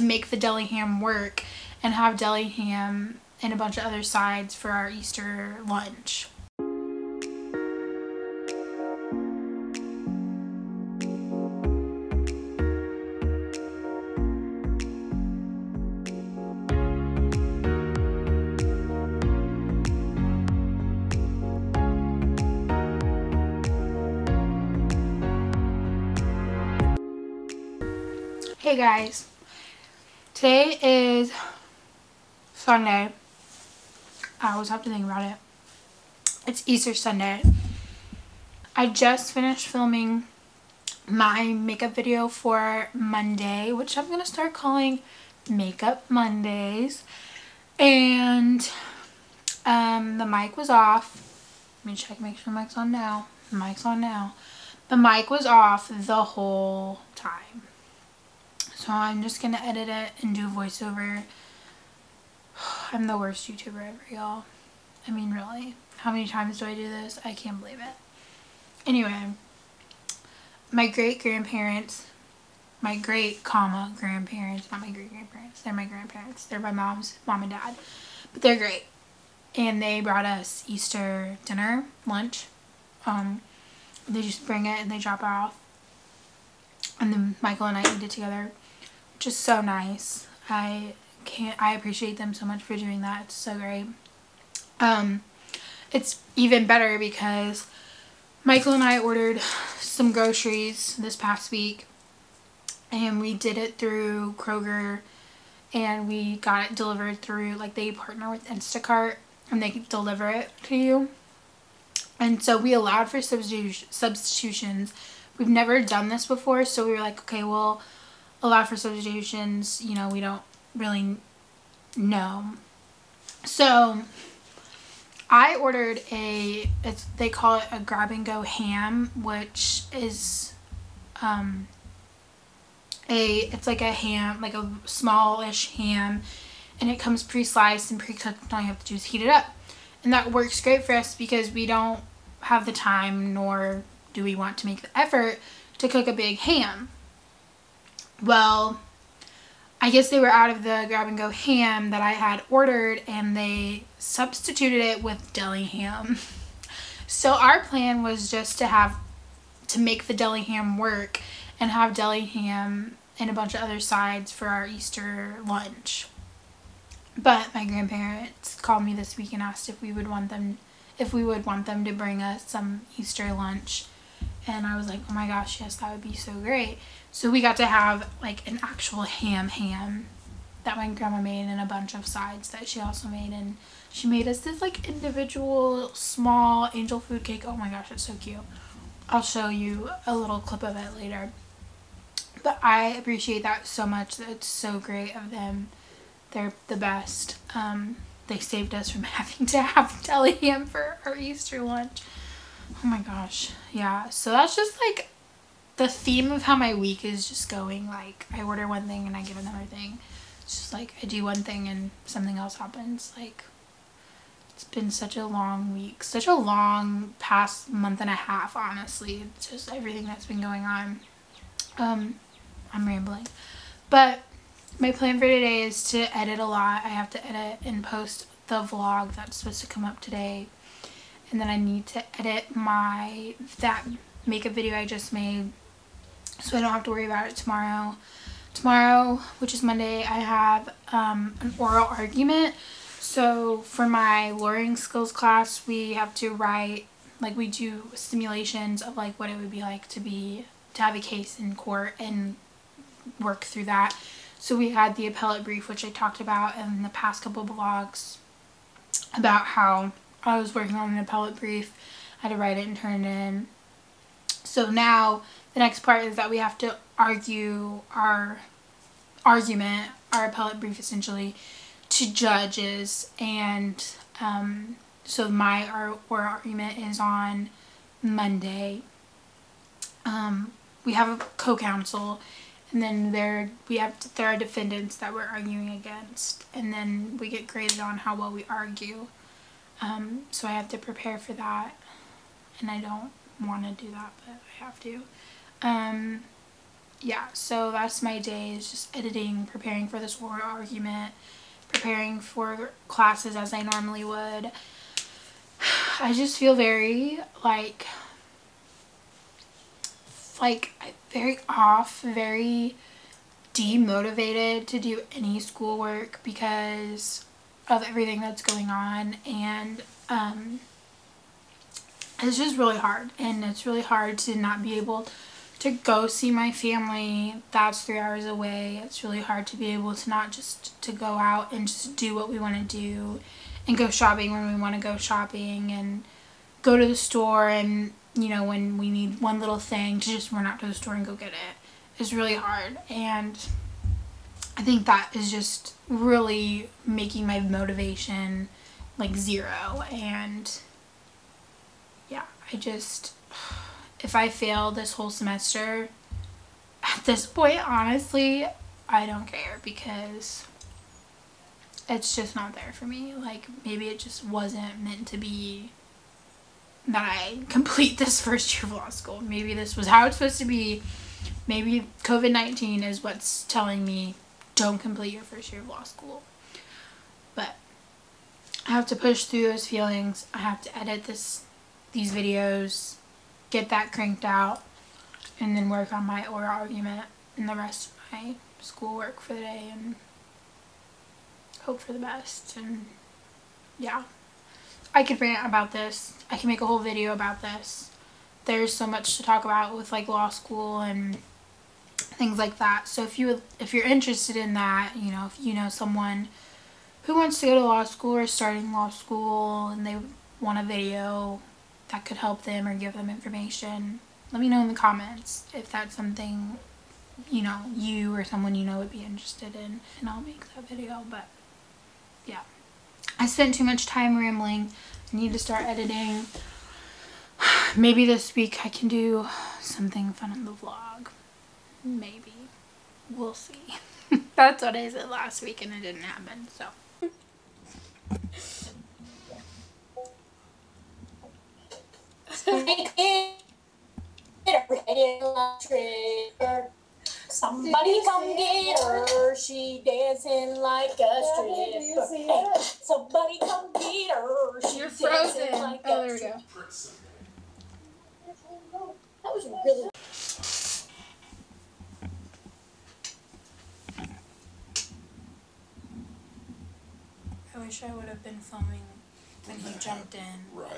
to make the deli ham work and have deli ham and a bunch of other sides for our Easter lunch. Hey guys, today is Sunday. I always have to think about it. It's Easter Sunday. I just finished filming my makeup video for Monday, which I'm going to start calling Makeup Mondays. And um, the mic was off. Let me check, make sure the mic's on now. The mic's on now. The mic was off the whole time. So I'm just going to edit it and do a voiceover. I'm the worst YouTuber ever, y'all. I mean, really. How many times do I do this? I can't believe it. Anyway, my great-grandparents, my great, comma, grandparents, not my great-grandparents, they're my grandparents. They're my mom's mom and dad. But they're great. And they brought us Easter dinner, lunch. Um, they just bring it and they drop it off. And then Michael and I eat it together just so nice. I can't, I appreciate them so much for doing that. It's so great. Um, it's even better because Michael and I ordered some groceries this past week and we did it through Kroger and we got it delivered through, like they partner with Instacart and they deliver it to you. And so we allowed for substitu substitutions. We've never done this before, so we were like, okay, well, allow for substitutions, you know, we don't really know. So I ordered a, they call it a grab and go ham, which is um, a, it's like a ham, like a smallish ham, and it comes pre-sliced and pre-cooked, and all you have to do is heat it up. And that works great for us because we don't have the time nor do we want to make the effort to cook a big ham. Well, I guess they were out of the grab and go ham that I had ordered and they substituted it with deli ham. So our plan was just to have to make the deli ham work and have deli ham and a bunch of other sides for our Easter lunch. But my grandparents called me this week and asked if we would want them if we would want them to bring us some Easter lunch. And I was like, oh my gosh, yes, that would be so great. So we got to have like an actual ham ham that my grandma made and a bunch of sides that she also made. And she made us this like individual small angel food cake. Oh my gosh, it's so cute. I'll show you a little clip of it later. But I appreciate that so much. It's so great of them. They're the best. Um, they saved us from having to have deli ham for our Easter lunch. Oh my gosh. Yeah. So that's just like the theme of how my week is just going. Like I order one thing and I get another thing. It's just like I do one thing and something else happens. Like it's been such a long week. Such a long past month and a half, honestly. It's just everything that's been going on. Um, I'm rambling. But my plan for today is to edit a lot. I have to edit and post the vlog that's supposed to come up today. And then I need to edit my that makeup video I just made so I don't have to worry about it tomorrow. Tomorrow, which is Monday, I have um, an oral argument. So for my lawyering skills class, we have to write, like we do simulations of like what it would be like to be, to have a case in court and work through that. So we had the appellate brief, which I talked about in the past couple vlogs about how I was working on an appellate brief. I had to write it and turn it in. So now the next part is that we have to argue our argument, our appellate brief essentially, to judges. And um, so my our, argument is on Monday. Um, we have a co-counsel and then there we have there are defendants that we're arguing against and then we get graded on how well we argue um, so I have to prepare for that and I don't want to do that but I have to um, yeah, so that's my day is just editing, preparing for this oral argument, preparing for classes as I normally would. I just feel very like like very off, very demotivated to do any schoolwork because of everything that's going on and um, it's just really hard and it's really hard to not be able to go see my family that's three hours away. It's really hard to be able to not just to go out and just do what we want to do and go shopping when we want to go shopping and go to the store and you know when we need one little thing to just run out to the store and go get it. Is really hard. And I think that is just really making my motivation like zero. And yeah I just if I fail this whole semester, at this point, honestly, I don't care because it's just not there for me. Like, maybe it just wasn't meant to be that I complete this first year of law school. Maybe this was how it's supposed to be. Maybe COVID-19 is what's telling me don't complete your first year of law school. But I have to push through those feelings. I have to edit this these videos get that cranked out and then work on my oral argument and the rest of my schoolwork for the day and hope for the best. And yeah I could rant about this. I can make a whole video about this. There's so much to talk about with like law school and things like that. So if you if you're interested in that you know if you know someone who wants to go to law school or starting law school and they want a video that could help them or give them information, let me know in the comments if that's something, you know, you or someone you know would be interested in, and I'll make that video, but yeah. I spent too much time rambling. I need to start editing. Maybe this week I can do something fun in the vlog. Maybe. We'll see. That's what I said last week and it didn't happen, so. Somebody come get her, she dancing like a stripper. Hey, somebody come get her, she You're dancing frozen. like Oh, a there we go. That was really I wish I would have been filming when he jumped in. Right.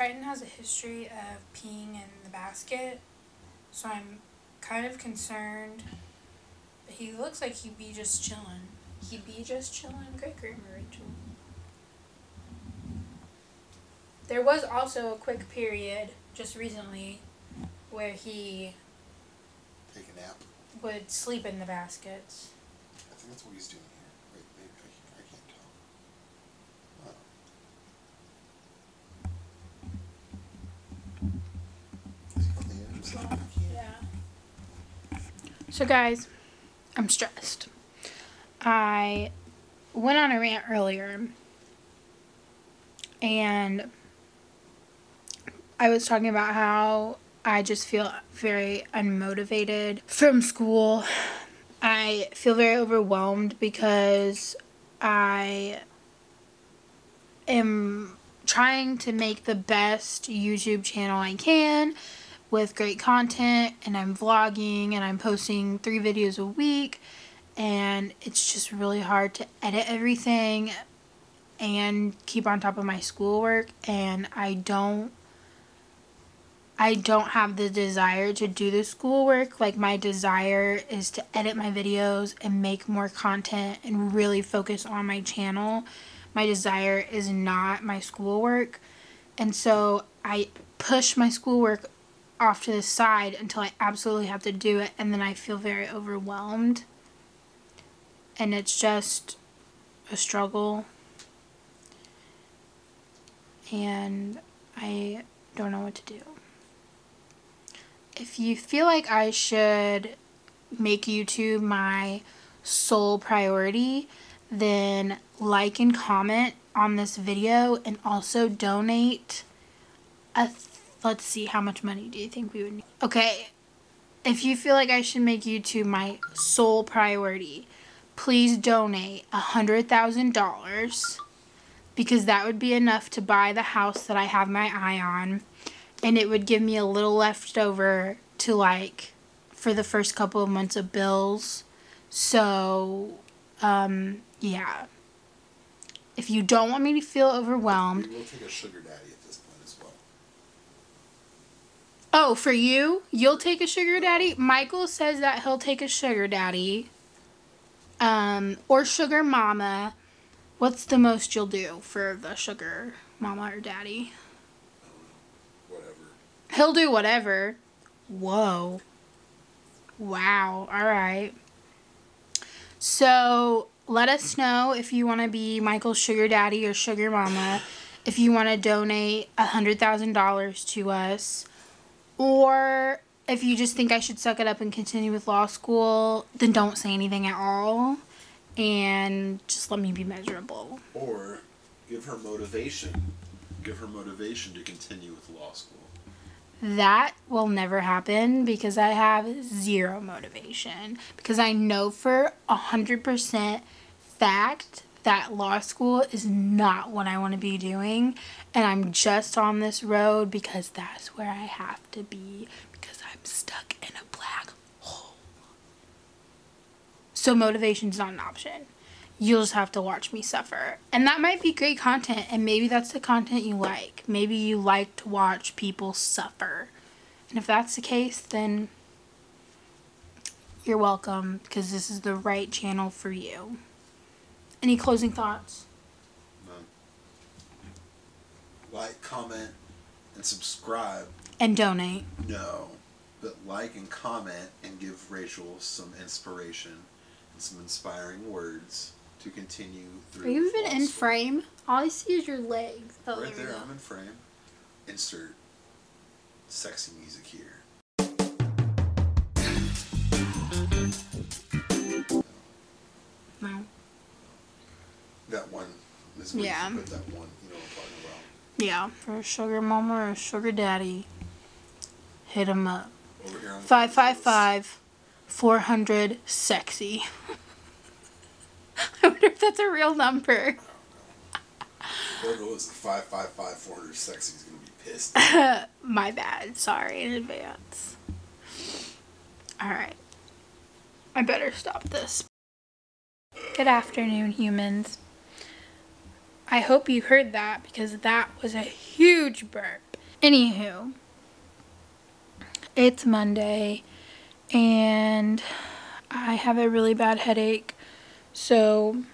Triton has a history of peeing in the basket, so I'm kind of concerned. But he looks like he'd be just chilling. He'd be just chilling. Great grammar, Rachel. There was also a quick period just recently where he Take a nap. would sleep in the baskets. I think that's what he's doing here. Wait, maybe I, I can't tell. Oh. Is he cleaning himself? I can't- Yeah. So guys, I'm stressed. I went on a rant earlier and I was talking about how I just feel very unmotivated from school. I feel very overwhelmed because I am trying to make the best YouTube channel I can with great content and I'm vlogging and I'm posting three videos a week and it's just really hard to edit everything and keep on top of my schoolwork and I don't I don't have the desire to do the schoolwork. Like my desire is to edit my videos and make more content and really focus on my channel. My desire is not my schoolwork. And so I push my schoolwork off to the side until I absolutely have to do it and then I feel very overwhelmed. And it's just a struggle. And I don't know what to do. If you feel like I should make YouTube my sole priority, then like and comment on this video and also donate a let's see how much money do you think we would need? Okay. If you feel like I should make YouTube my sole priority, please donate a hundred thousand dollars because that would be enough to buy the house that I have my eye on and it would give me a little left over to like for the first couple of months of bills. So, um, yeah. If you don't want me to feel overwhelmed, We will take a sugar daddy at this point as well. Oh, for you? You'll take a sugar daddy? Michael says that he'll take a sugar daddy. Um, or sugar mama. What's the most you'll do for the sugar mama or daddy? Whatever. He'll do whatever. Whoa. Wow. All right. So let us know if you want to be Michael's sugar daddy or sugar mama. If you want to donate a hundred thousand dollars to us, or if you just think I should suck it up and continue with law school, then don't say anything at all, and just let me be measurable. Or give her motivation. Give her motivation to continue with law school. That will never happen because I have zero motivation. Because I know for a hundred percent fact that law school is not what I want to be doing. And I'm just on this road because that's where I have to be. Because I'm stuck in a black hole. So motivation's not an option. You'll just have to watch me suffer. And that might be great content, and maybe that's the content you like. Maybe you like to watch people suffer. And if that's the case, then you're welcome because this is the right channel for you. Any closing thoughts? None. Like, comment, and subscribe. And donate. No. But like and comment and give Rachel some inspiration and some inspiring words to continue through. Are you even in frame? All I see is your legs. Oh, Right there there. I'm in frame. Insert sexy music here. One is where Yeah. you put that one, you know what I'm talking about. Yeah, for a sugar mama or a sugar daddy, hit him up. Over here on the Five five five, four hundred sexy. I wonder if that's a real number. Whoever was the 555 400 sexy is going to be pissed. My bad. Sorry in advance. Alright. I better stop this. Good afternoon, humans. I hope you heard that because that was a huge burp. Anywho, it's Monday and I have a really bad headache. So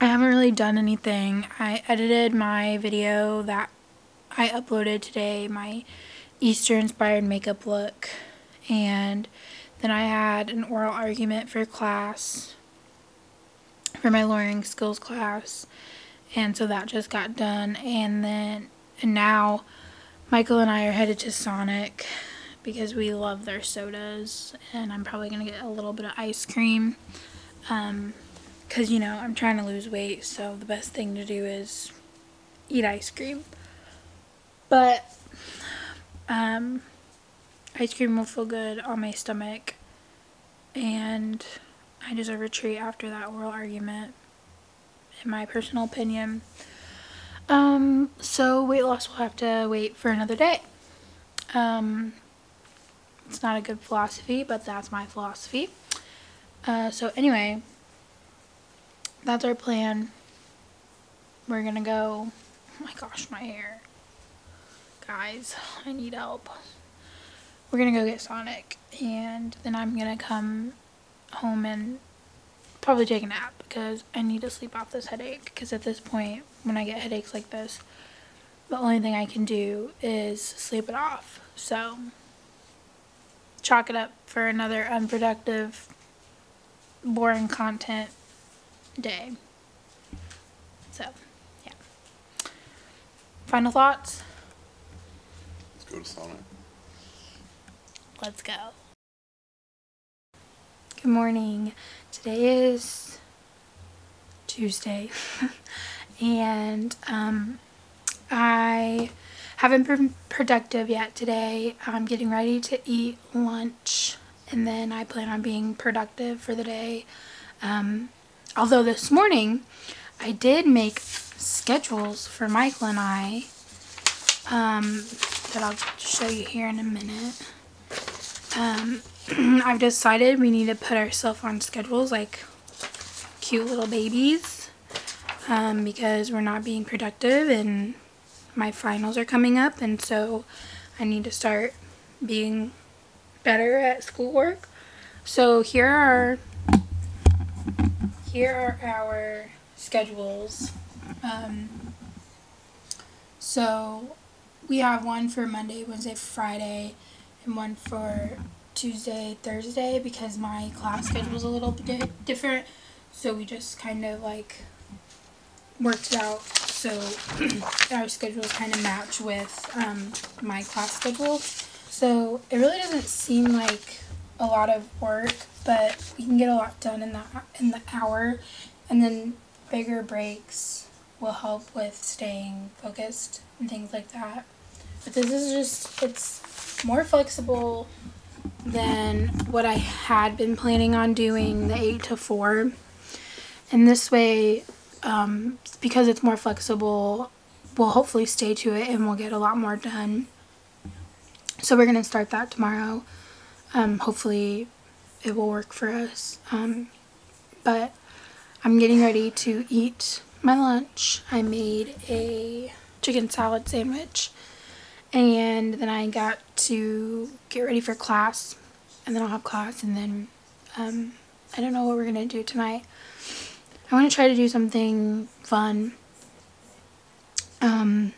I haven't really done anything. I edited my video that I uploaded today, my Easter inspired makeup look. And then I had an oral argument for class, for my lawyering skills class. And so that just got done. And then, and now Michael and I are headed to Sonic because we love their sodas. And I'm probably going to get a little bit of ice cream. Um, because, you know, I'm trying to lose weight. So the best thing to do is eat ice cream. But, um, ice cream will feel good on my stomach. And I deserve a treat after that oral argument, in my personal opinion. Um, so weight loss will have to wait for another day. Um, it's not a good philosophy, but that's my philosophy. Uh, so anyway, that's our plan. We're gonna go. Oh my gosh, my hair. Guys, I need help. We're gonna go get Sonic, and then I'm gonna come home and probably take a nap because I need to sleep off this headache. Because at this point, when I get headaches like this, the only thing I can do is sleep it off. So, chalk it up for another unproductive, boring content day. So, yeah. Final thoughts? Let's go to Sonic. Let's go. Good morning. Today is Tuesday. and um I haven't been productive yet today. I'm getting ready to eat lunch and then I plan on being productive for the day. Um, although this morning I did make schedules for Michael and I um, that I'll show you here in a minute. Um, I've decided we need to put ourselves on schedules like cute little babies um, because we're not being productive and my finals are coming up and so I need to start being better at schoolwork. So here are here are our schedules. Um, so we have one for Monday, Wednesday, Friday, and one for Tuesday, Thursday because my class schedule is a little bit different. So we just kind of like worked it out so our schedules kind of match with um, my class schedule. So it really doesn't seem like a lot of work, but we can get a lot done in the in the hour, and then bigger breaks will help with staying focused and things like that. But this is just it's more flexible than what I had been planning on doing the 8 to 4. And this way, um, because it's more flexible, we'll hopefully stay to it and we'll get a lot more done. So we're going to start that tomorrow. Um, hopefully it will work for us. Um, but I'm getting ready to eat my lunch. I made a chicken salad sandwich and then I got to get ready for class and then I'll have class and then um, I don't know what we're gonna do tonight. I want to try to do something fun um,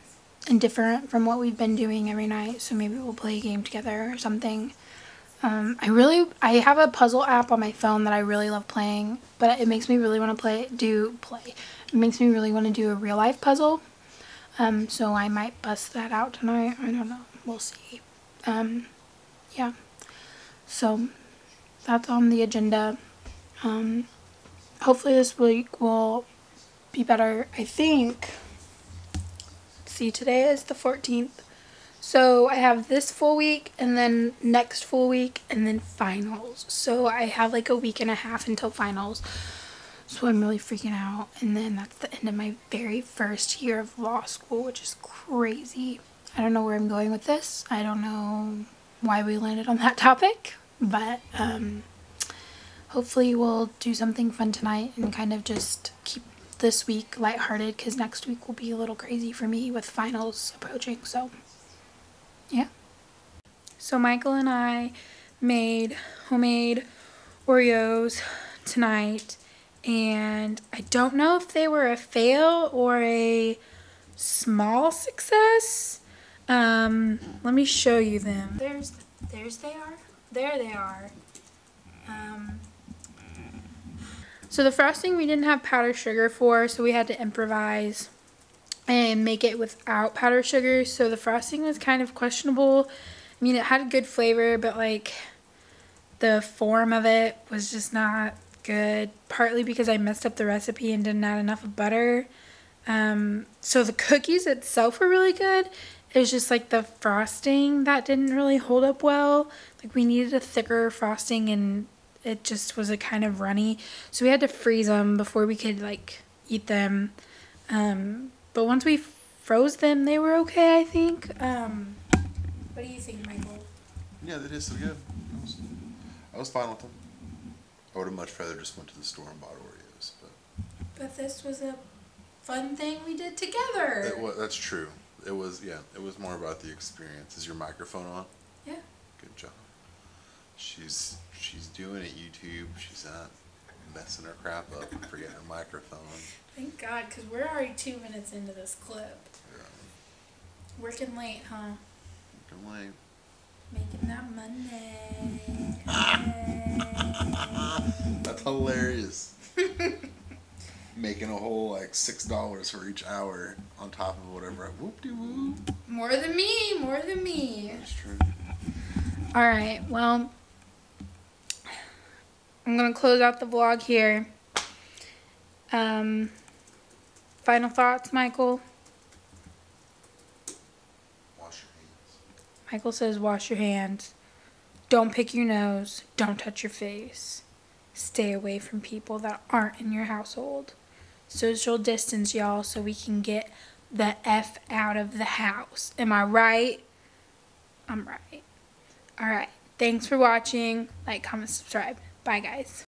and different from what we've been doing every night so maybe we'll play a game together or something. Um, I really, I have a puzzle app on my phone that I really love playing, but it makes me really want to play, do, play. It makes me really want to do a real life puzzle. Um, so I might bust that out tonight. I don't know. We'll see. Um, yeah. So that's on the agenda. Um, hopefully this week will be better. I think, see, today is the 14th. So I have this full week and then next full week and then finals. So I have like a week and a half until finals. So I'm really freaking out. And then that's the end of my very first year of law school, which is crazy. I don't know where I'm going with this. I don't know why we landed on that topic. But um, hopefully we'll do something fun tonight and kind of just keep this week lighthearted because next week will be a little crazy for me with finals approaching. So yeah. So Michael and I made homemade Oreos tonight and I don't know if they were a fail or a small success. Um, let me show you them. There's, there's they are. There they are. Um, so the frosting we didn't have powdered sugar for, so we had to improvise and make it without powdered sugar. So the frosting was kind of questionable. I mean, it had a good flavor, but like the form of it was just not good, partly because I messed up the recipe and didn't add enough of butter. Um, so the cookies itself were really good. It was just like the frosting that didn't really hold up well. Like we needed a thicker frosting and it just was a kind of runny. So we had to freeze them before we could like eat them. Um, but once we froze them, they were okay, I think. Um, what do you think, Michael? Yeah, they tasted good. I was, I was fine with them. I would have much rather just went to the store and bought Oreos, but. But this was a fun thing we did together. It was, that's true. It was yeah. It was more about the experience. Is your microphone on? Yeah. Good job. She's she's doing it. YouTube. She's not messing her crap up and forgetting her microphone. Thank God, because we're already two minutes into this clip. Yeah. Working late, huh? Good late. Making that money. That's hilarious. Making a whole like six dollars for each hour on top of whatever. Whoop de whoop. more than me, more than me. That's true. All right, well, I'm going to close out the vlog here. Um, final thoughts, Michael? Michael says wash your hands. Don't pick your nose. Don't touch your face. Stay away from people that aren't in your household. Social distance, y'all, so we can get the F out of the house. Am I right? I'm right. Alright. Thanks for watching. Like, comment, subscribe. Bye, guys.